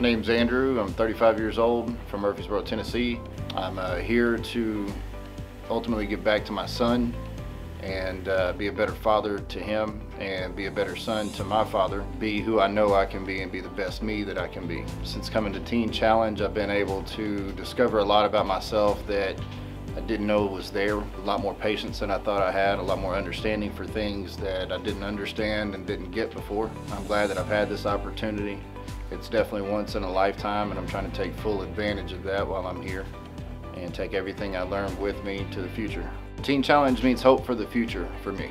My name's Andrew. I'm 35 years old from Murfreesboro, Tennessee. I'm uh, here to ultimately give back to my son and uh, be a better father to him and be a better son to my father, be who I know I can be and be the best me that I can be. Since coming to Teen Challenge, I've been able to discover a lot about myself that I didn't know was there. A lot more patience than I thought I had, a lot more understanding for things that I didn't understand and didn't get before. I'm glad that I've had this opportunity. It's definitely once in a lifetime and I'm trying to take full advantage of that while I'm here and take everything I learned with me to the future. Teen Challenge means hope for the future for me.